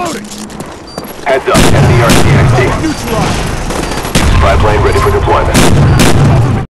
Reloading! Heads up, at the RCXD. Neutralized. Five lane ready for deployment.